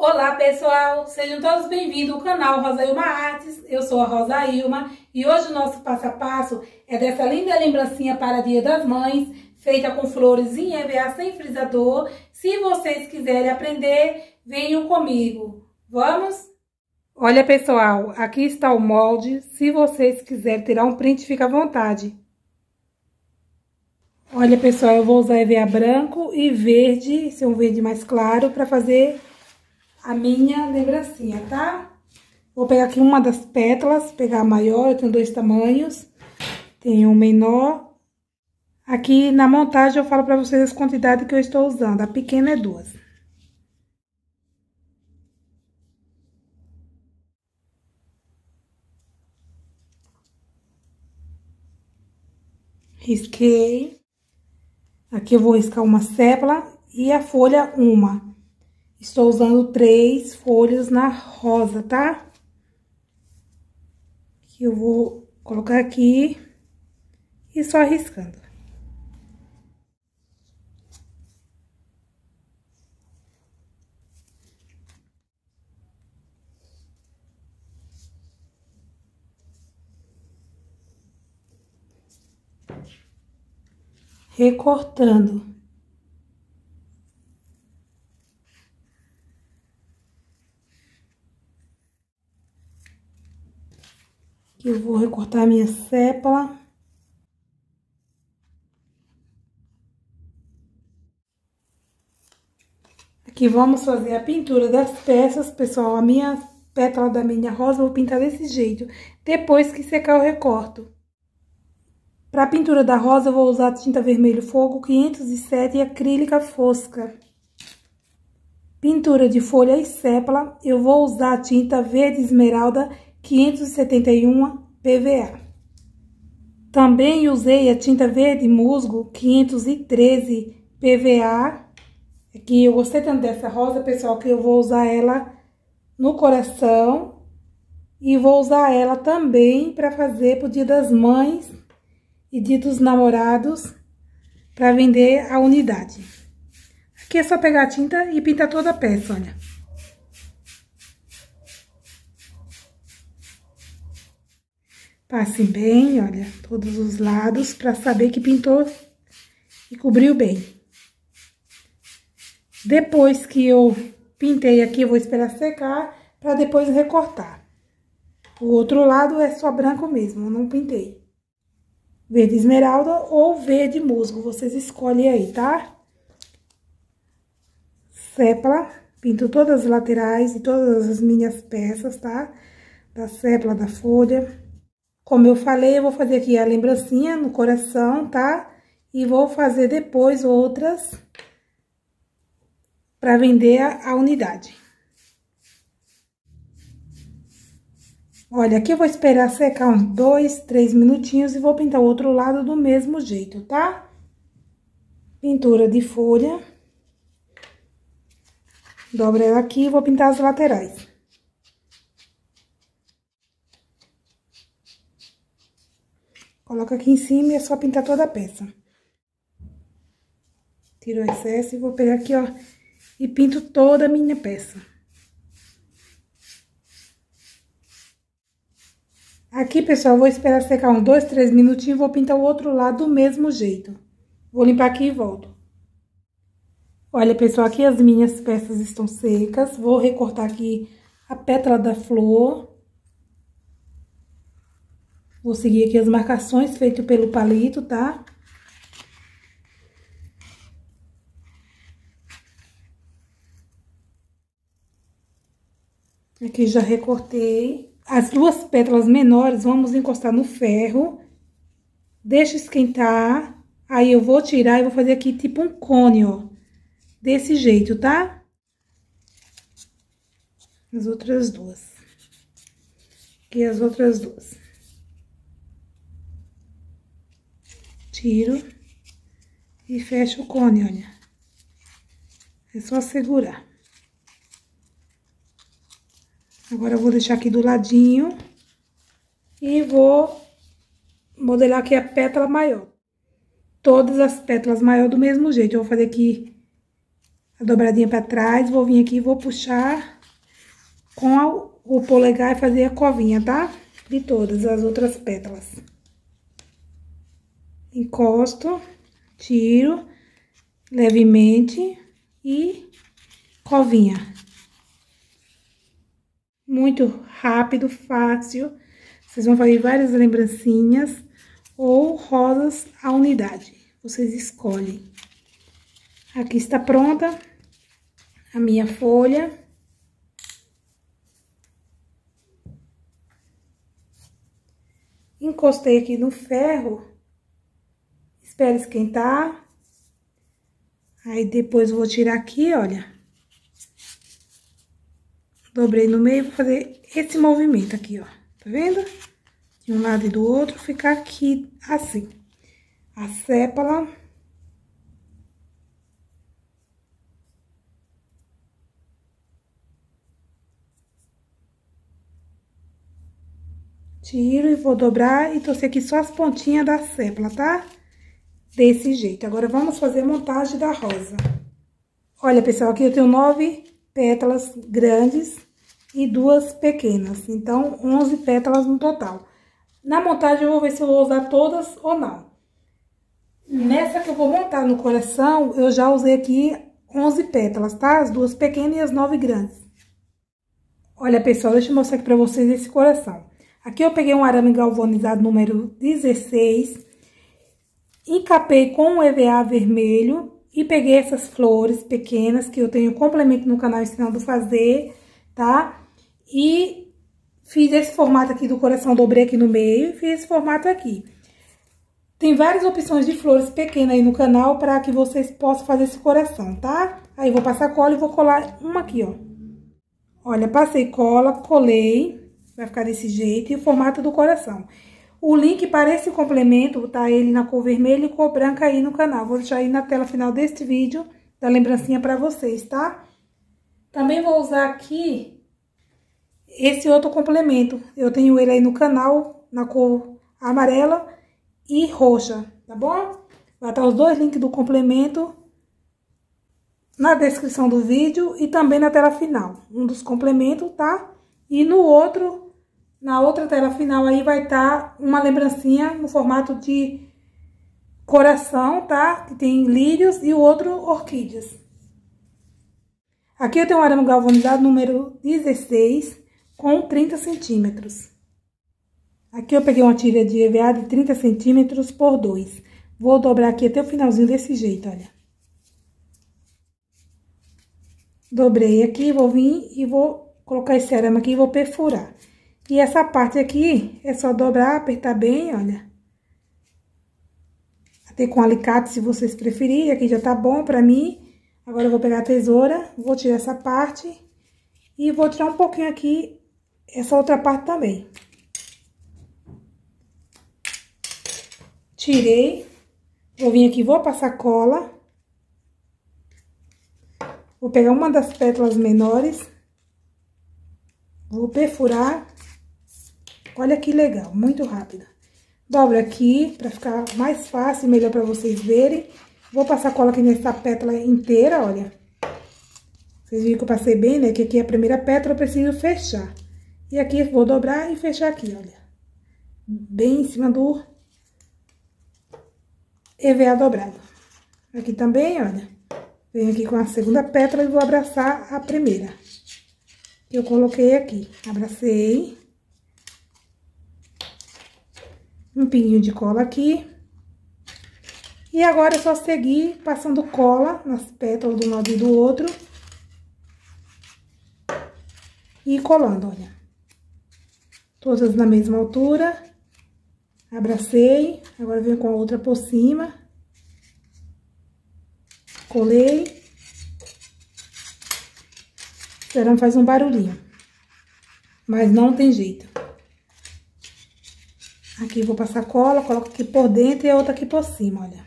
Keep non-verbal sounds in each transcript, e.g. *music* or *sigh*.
Olá pessoal, sejam todos bem-vindos ao canal Rosa Ilma Artes, eu sou a Rosa Ilma e hoje o nosso passo a passo é dessa linda lembrancinha para Dia das Mães, feita com flores em EVA sem frisador. Se vocês quiserem aprender, venham comigo. Vamos? Olha pessoal, aqui está o molde, se vocês quiserem tirar um print, fica à vontade. Olha pessoal, eu vou usar EVA branco e verde, esse é um verde mais claro, para fazer a minha lembrancinha, tá? Vou pegar aqui uma das pétalas, pegar a maior, eu tenho dois tamanhos. Tenho um menor. Aqui na montagem eu falo pra vocês as quantidades que eu estou usando. A pequena é duas. Risquei. Aqui eu vou riscar uma sépala e a folha uma. Estou usando três folhas na rosa, tá? Que eu vou colocar aqui e só arriscando. Recortando. Eu vou recortar a minha sépala. Aqui vamos fazer a pintura das peças, pessoal. A minha pétala da minha rosa eu vou pintar desse jeito. Depois que secar eu recorto. Para a pintura da rosa eu vou usar tinta vermelho fogo 507 e acrílica fosca. Pintura de folha e sépala, eu vou usar tinta verde esmeralda 571 PVA. Também usei a tinta verde musgo 513 PVA. Aqui eu gostei tanto dessa rosa, pessoal, que eu vou usar ela no coração. E vou usar ela também para fazer pro dia das mães e dia dos namorados para vender a unidade. Aqui é só pegar a tinta e pintar toda a peça, olha. Passe bem, olha, todos os lados, para saber que pintou e cobriu bem. Depois que eu pintei aqui, eu vou esperar secar, para depois recortar. O outro lado é só branco mesmo, não pintei. Verde esmeralda ou verde musgo, vocês escolhem aí, tá? Sépala, pinto todas as laterais e todas as minhas peças, tá? Da sépala, da folha. Como eu falei, eu vou fazer aqui a lembrancinha no coração, tá? E vou fazer depois outras para vender a, unidade. Olha, aqui eu vou esperar secar uns dois, três minutinhos e vou pintar o outro lado do mesmo jeito, tá? Pintura de folha. Dobra ela aqui e vou pintar as laterais. Coloca aqui em cima e é só pintar toda a peça. Tiro o excesso e vou pegar aqui, ó, e pinto toda a minha peça. Aqui, pessoal, vou esperar secar uns dois, três minutinhos e vou pintar o outro lado do mesmo jeito. Vou limpar aqui e volto. Olha, pessoal, aqui as minhas peças estão secas. Vou recortar aqui a pétala da flor. Vou seguir aqui as marcações feitas pelo palito, tá? Aqui já recortei. As duas pétalas menores, vamos encostar no ferro. Deixa esquentar. Aí eu vou tirar e vou fazer aqui tipo um cone, ó. Desse jeito, tá? As outras duas. Aqui as outras duas. Tiro e fecho o cone, olha. É só segurar. Agora eu vou deixar aqui do ladinho e vou modelar aqui a pétala maior. Todas as pétalas maior do mesmo jeito. Eu vou fazer aqui a dobradinha pra trás, vou vir aqui e vou puxar com o polegar e fazer a covinha, tá? De todas as outras pétalas. Encosto, tiro levemente e covinha. Muito rápido, fácil. Vocês vão fazer várias lembrancinhas ou rosas à unidade. Vocês escolhem. Aqui está pronta a minha folha. Encostei aqui no ferro. Espero esquentar. Aí, depois vou tirar aqui, olha. Dobrei no meio, vou fazer esse movimento aqui, ó. Tá vendo? De um lado e do outro, ficar aqui assim. A sépala. Tiro e vou dobrar e torcer aqui só as pontinhas da sépala, tá? Desse jeito. Agora, vamos fazer a montagem da rosa. Olha, pessoal, aqui eu tenho nove pétalas grandes e duas pequenas. Então, 11 pétalas no total. Na montagem, eu vou ver se eu vou usar todas ou não. Nessa que eu vou montar no coração, eu já usei aqui 11 pétalas, tá? As duas pequenas e as nove grandes. Olha, pessoal, deixa eu mostrar aqui pra vocês esse coração. Aqui eu peguei um arame galvanizado número 16, encapei com um EVA vermelho e peguei essas flores pequenas que eu tenho complemento no canal ensinando a fazer tá? E fiz esse formato aqui do coração, dobrei aqui no meio e fiz esse formato aqui. Tem várias opções de flores pequenas aí no canal para que vocês possam fazer esse coração, tá? Aí vou passar cola e vou colar uma aqui, ó. Olha, passei cola, colei, vai ficar desse jeito, e o formato do coração. O link para esse complemento, tá ele na cor vermelha e cor branca aí no canal. Vou deixar aí na tela final deste vídeo, da lembrancinha para vocês, tá? Também vou usar aqui esse outro complemento. Eu tenho ele aí no canal, na cor amarela e roxa, tá bom? Vai estar os dois links do complemento na descrição do vídeo e também na tela final. Um dos complementos, tá? E no outro, na outra tela final aí vai estar uma lembrancinha no formato de coração, tá? Que tem lírios e o outro orquídeas. Aqui eu tenho um arame galvanizado número 16 com 30 centímetros. Aqui eu peguei uma tira de EVA de 30 centímetros por 2. Vou dobrar aqui até o finalzinho desse jeito, olha. Dobrei aqui, vou vir e vou colocar esse arame aqui e vou perfurar. E essa parte aqui é só dobrar, apertar bem, olha. Até com alicate, se vocês preferirem, aqui já tá bom pra mim. Agora, eu vou pegar a tesoura, vou tirar essa parte e vou tirar um pouquinho aqui essa outra parte também. Tirei, vou vir aqui, vou passar cola. Vou pegar uma das pétalas menores, vou perfurar. Olha que legal, muito rápida. Dobra aqui, pra ficar mais fácil e melhor pra vocês verem. Vou passar cola aqui nessa pétala inteira, olha. Vocês viram que eu passei bem, né? Que aqui é a primeira pétala, eu preciso fechar. E aqui vou dobrar e fechar aqui, olha. Bem em cima do EVA dobrado. Aqui também, olha. Venho aqui com a segunda pétala e vou abraçar a primeira. Que eu coloquei aqui. Abracei. Um pinguinho de cola aqui. E agora é só seguir passando cola nas pétalas um lado e do outro. E colando, olha. Todas na mesma altura. Abracei. Agora venho com a outra por cima. Colei. Esperando faz um barulhinho. Mas não tem jeito. Aqui vou passar cola, coloco aqui por dentro e a outra aqui por cima, olha.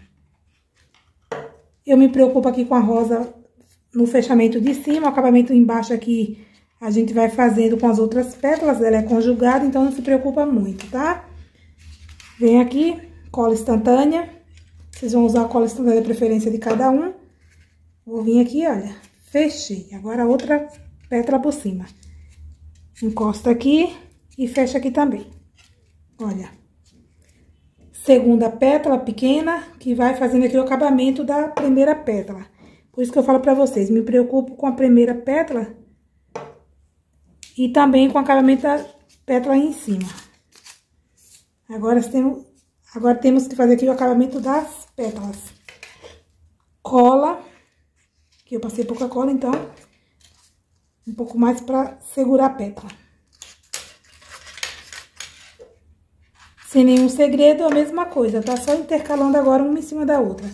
Eu me preocupo aqui com a rosa no fechamento de cima, o acabamento embaixo aqui a gente vai fazendo com as outras pétalas, ela é conjugada, então não se preocupa muito, tá? Vem aqui, cola instantânea, vocês vão usar a cola instantânea de preferência de cada um. Vou vir aqui, olha, fechei. Agora, outra pétala por cima. Encosta aqui e fecha aqui também. Olha. Segunda pétala pequena, que vai fazendo aqui o acabamento da primeira pétala. Por isso que eu falo pra vocês, me preocupo com a primeira pétala e também com o acabamento da pétala em cima. Agora temos, agora temos que fazer aqui o acabamento das pétalas. Cola, que eu passei pouca cola, então, um pouco mais pra segurar a pétala. Sem nenhum segredo, a mesma coisa, tá só intercalando agora uma em cima da outra.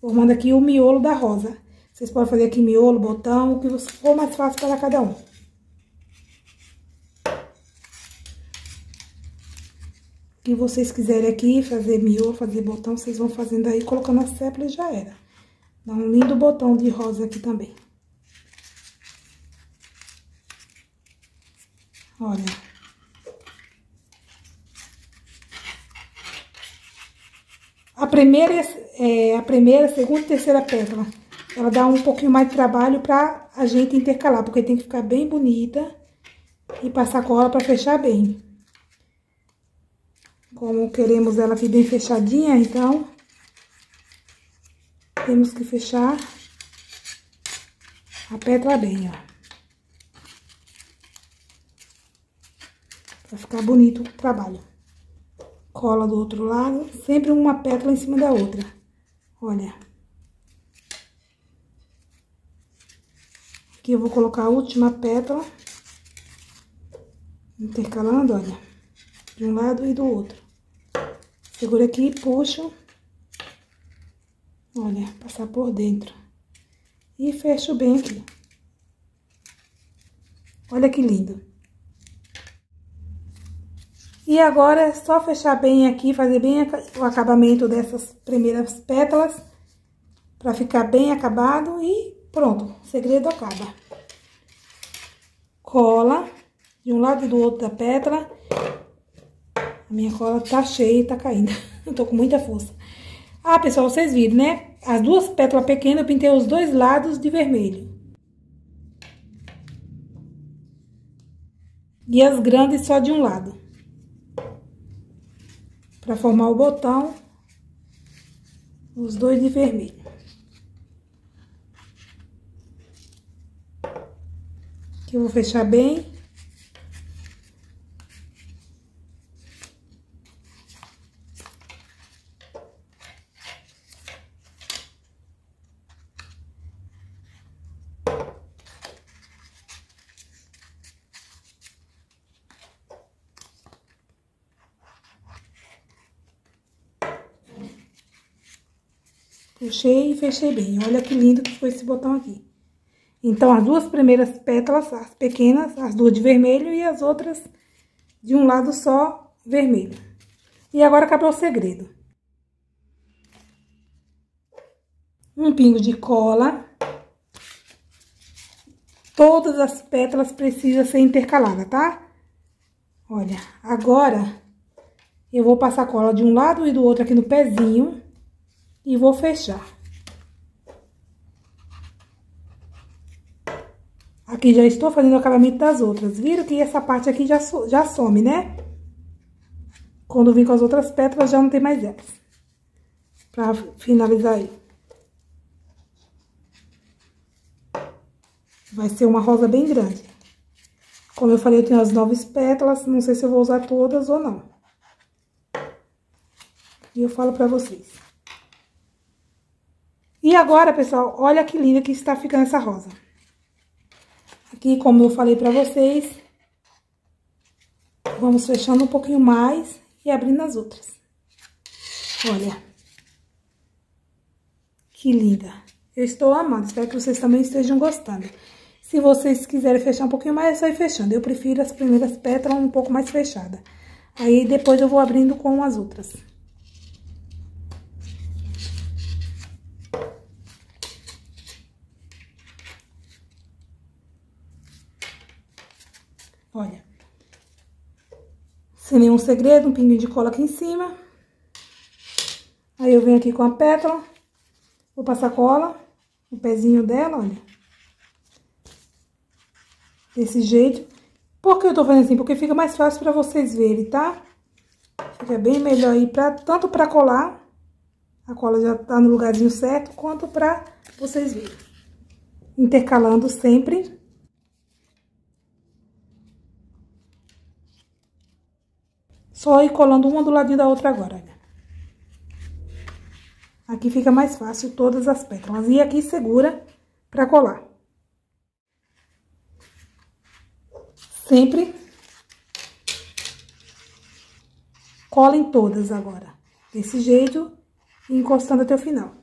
Formando aqui o miolo da rosa. Vocês podem fazer aqui miolo, botão, o que for mais fácil para cada um. O que vocês quiserem aqui, fazer miolo, fazer botão, vocês vão fazendo aí, colocando a sépula e já era. Dá um lindo botão de rosa aqui também. Olha. A primeira, é, a primeira, segunda e terceira pétala, ela dá um pouquinho mais de trabalho pra a gente intercalar, porque tem que ficar bem bonita e passar cola pra fechar bem. Como queremos ela aqui bem fechadinha, então, temos que fechar a pétala bem, ó. Pra ficar bonito o trabalho. Cola do outro lado, sempre uma pétala em cima da outra. Olha. Aqui eu vou colocar a última pétala. Intercalando, olha. De um lado e do outro. Segura aqui e puxo. Olha, passar por dentro. E fecho bem aqui. Olha que lindo. E agora é só fechar bem aqui, fazer bem o acabamento dessas primeiras pétalas, pra ficar bem acabado e pronto, segredo acaba. Cola de um lado e do outro da pétala. A minha cola tá cheia e tá caindo, *laughs* eu tô com muita força. Ah, pessoal, vocês viram, né? As duas pétalas pequenas eu pintei os dois lados de vermelho. E as grandes só de um lado para formar o botão, os dois de vermelho. Aqui eu vou fechar bem. Puxei e fechei bem. Olha que lindo que foi esse botão aqui. Então, as duas primeiras pétalas, as pequenas, as duas de vermelho e as outras de um lado só vermelho. E agora acabou o segredo. Um pingo de cola. Todas as pétalas precisam ser intercaladas, tá? Olha, agora eu vou passar cola de um lado e do outro aqui no pezinho e vou fechar. Aqui já estou fazendo o acabamento das outras. Viram que essa parte aqui já, já some, né? Quando vir com as outras pétalas, já não tem mais elas. Pra finalizar aí. Vai ser uma rosa bem grande. Como eu falei, eu tenho as nove pétalas. Não sei se eu vou usar todas ou não. E eu falo pra vocês. E agora, pessoal, olha que linda que está ficando essa rosa. Aqui, como eu falei pra vocês, vamos fechando um pouquinho mais e abrindo as outras. Olha. Que linda. Eu estou amando, espero que vocês também estejam gostando. Se vocês quiserem fechar um pouquinho mais, é só ir fechando. Eu prefiro as primeiras pétalas um pouco mais fechada. Aí, depois eu vou abrindo com as outras. Olha. Sem nenhum segredo, um pinguinho de cola aqui em cima. Aí eu venho aqui com a pétala, vou passar cola, o pezinho dela, olha. desse jeito. Por que eu tô fazendo assim? Porque fica mais fácil pra vocês verem, tá? Fica bem melhor aí, pra, tanto pra colar, a cola já tá no lugarzinho certo, quanto pra vocês verem. Intercalando sempre. Só ir colando uma do ladinho da outra agora, olha. Aqui fica mais fácil todas as pétalas. E aqui segura pra colar. Sempre cola em todas agora. Desse jeito, encostando até o final.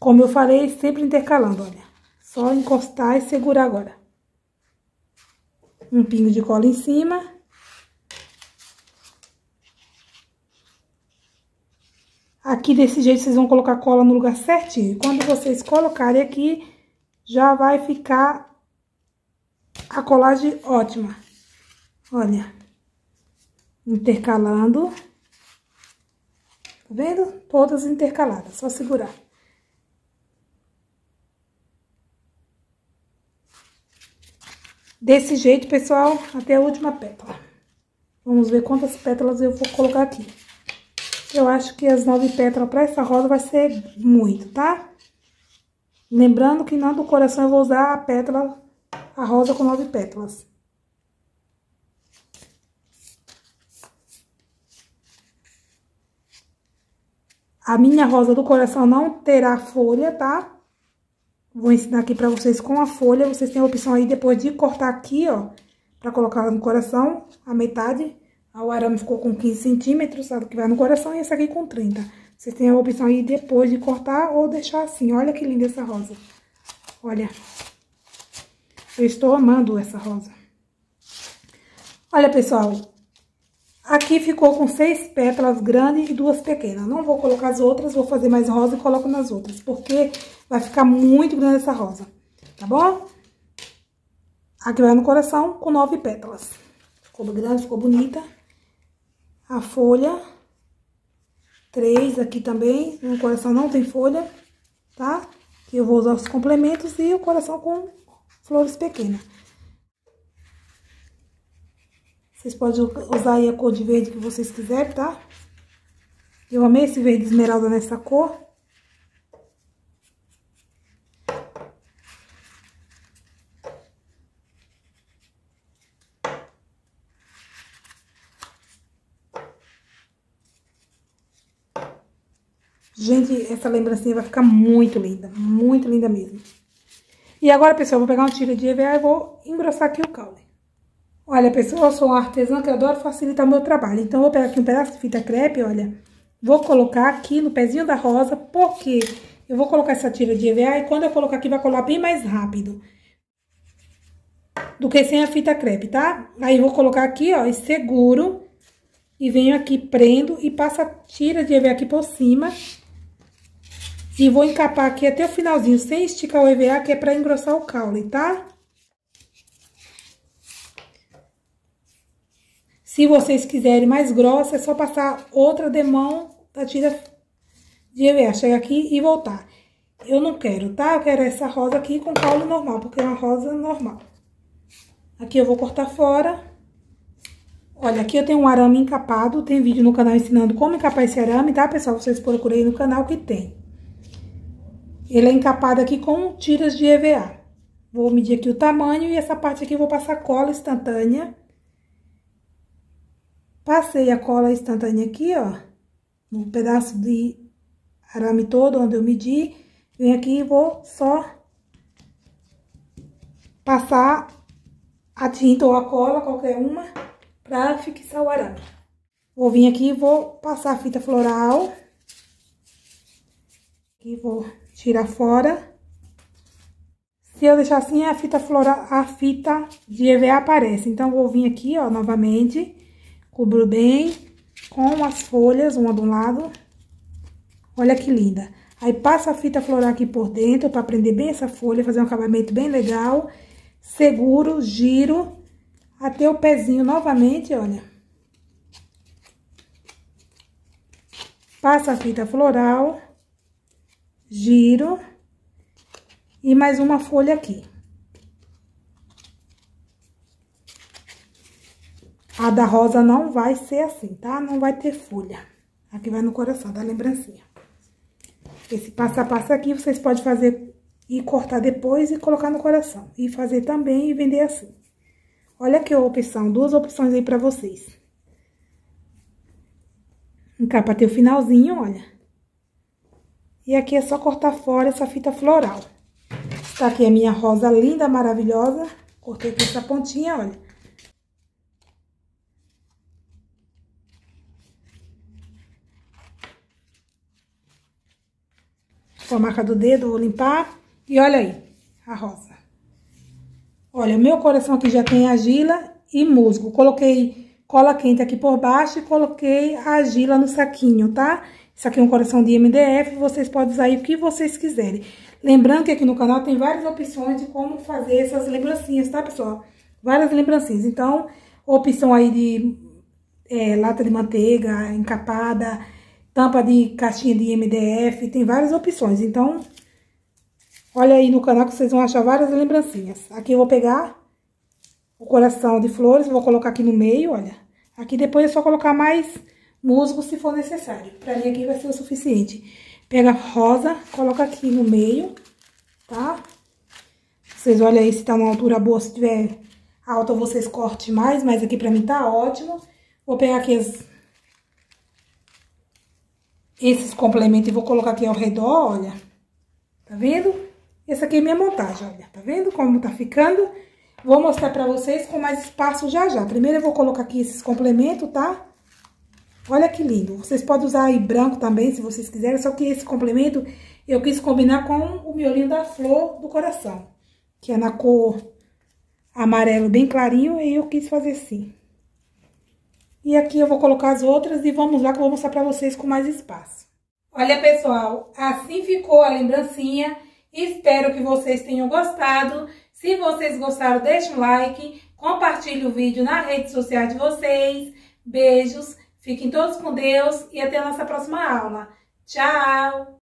Como eu falei, sempre intercalando, olha. Só encostar e segurar agora. Um pingo de cola em cima. Aqui, desse jeito, vocês vão colocar cola no lugar certinho. Quando vocês colocarem aqui, já vai ficar a colagem ótima. Olha. Intercalando. Tá vendo? Todas intercaladas, só segurar. Desse jeito, pessoal, até a última pétala. Vamos ver quantas pétalas eu vou colocar aqui. Eu acho que as nove pétalas para essa rosa vai ser muito, tá? Lembrando que não do coração eu vou usar a pétala, a rosa com nove pétalas. A minha rosa do coração não terá folha, tá? Vou ensinar aqui pra vocês com a folha. Vocês têm a opção aí depois de cortar aqui, ó. Pra colocar no coração, a metade. O arame ficou com 15 centímetros, sabe? Que vai no coração e esse aqui com 30. Vocês têm a opção aí depois de cortar ou deixar assim. Olha que linda essa rosa. Olha. Eu estou amando essa rosa. Olha, pessoal. Aqui ficou com seis pétalas grandes e duas pequenas. Não vou colocar as outras, vou fazer mais rosa e coloco nas outras. Porque vai ficar muito grande essa rosa, tá bom? Aqui vai no coração com nove pétalas. Ficou grande, ficou bonita. A folha. Três aqui também. No coração não tem folha, tá? Eu vou usar os complementos e o coração com flores pequenas. Vocês podem usar aí a cor de verde que vocês quiserem, tá? Eu amei esse verde esmeralda nessa cor. Gente, essa lembrancinha vai ficar muito linda, muito linda mesmo. E agora, pessoal, eu vou pegar uma tira de EVA e vou engrossar aqui o caule. Olha, pessoal, eu sou uma artesã que adoro facilitar o meu trabalho. Então, eu vou pegar aqui um pedaço de fita crepe, olha. Vou colocar aqui no pezinho da rosa, porque eu vou colocar essa tira de EVA e quando eu colocar aqui vai colar bem mais rápido. Do que sem a fita crepe, tá? Aí, vou colocar aqui, ó, e seguro. E venho aqui, prendo e passo a tira de EVA aqui por cima. E vou encapar aqui até o finalzinho, sem esticar o EVA, que é pra engrossar o caule, tá? Se vocês quiserem mais grossa, é só passar outra demão da tira de EVA. Chegar aqui e voltar. Eu não quero, tá? Eu quero essa rosa aqui com caule normal, porque é uma rosa normal. Aqui eu vou cortar fora. Olha, aqui eu tenho um arame encapado. Tem vídeo no canal ensinando como encapar esse arame, tá, pessoal? Vocês procurem no canal que tem. Ele é encapado aqui com tiras de EVA. Vou medir aqui o tamanho e essa parte aqui eu vou passar cola instantânea Passei a cola instantânea aqui, ó, no pedaço de arame todo onde eu medi. Venho aqui e vou só passar a tinta ou a cola, qualquer uma, pra fixar o arame. Vou vir aqui e vou passar a fita floral. Aqui vou tirar fora. Se eu deixar assim, a fita floral, a fita de EVA aparece. Então, vou vir aqui, ó, novamente Cubro bem com as folhas, uma de um lado. Olha que linda. Aí, passa a fita floral aqui por dentro para prender bem essa folha, fazer um acabamento bem legal. Seguro, giro, até o pezinho novamente, olha. Passa a fita floral. giro e mais uma folha aqui. A da rosa não vai ser assim, tá? Não vai ter folha. Aqui vai no coração da lembrancinha. Esse passo a passo aqui vocês podem fazer e cortar depois e colocar no coração. E fazer também e vender assim. Olha que opção, duas opções aí pra vocês. Ter o finalzinho, olha. E aqui é só cortar fora essa fita floral. Tá aqui a minha rosa linda, maravilhosa. Cortei aqui essa pontinha, olha. Com a marca do dedo, vou limpar. E olha aí, a rosa. Olha, meu coração aqui já tem argila e musgo. Coloquei cola quente aqui por baixo e coloquei a argila no saquinho, tá? Isso aqui é um coração de MDF, vocês podem usar aí o que vocês quiserem. Lembrando que aqui no canal tem várias opções de como fazer essas lembrancinhas, tá, pessoal? Várias lembrancinhas. Então, opção aí de é, lata de manteiga encapada, tampa de caixinha de MDF, tem várias opções. Então, olha aí no canal que vocês vão achar várias lembrancinhas. Aqui eu vou pegar o coração de flores, vou colocar aqui no meio, olha. Aqui depois é só colocar mais musgo se for necessário. Pra mim aqui vai ser o suficiente. Pega rosa, coloca aqui no meio, tá? Vocês olham aí se tá numa altura boa, se tiver alta vocês cortem mais, mas aqui pra mim tá ótimo. Vou pegar aqui as esses complementos e vou colocar aqui ao redor, olha. Tá vendo? Essa aqui é minha montagem, olha. Tá vendo como tá ficando? Vou mostrar pra vocês com mais espaço já já. Primeiro eu vou colocar aqui esses complementos, tá? Olha que lindo. Vocês podem usar aí branco também, se vocês quiserem. Só que esse complemento eu quis combinar com o miolinho da flor do coração. Que é na cor amarelo bem clarinho. E eu quis fazer assim. E aqui eu vou colocar as outras e vamos lá que eu vou mostrar pra vocês com mais espaço. Olha, pessoal, assim ficou a lembrancinha. Espero que vocês tenham gostado. Se vocês gostaram, deixe um like, compartilhe o vídeo na rede social de vocês. Beijos, fiquem todos com Deus e até a nossa próxima aula. Tchau!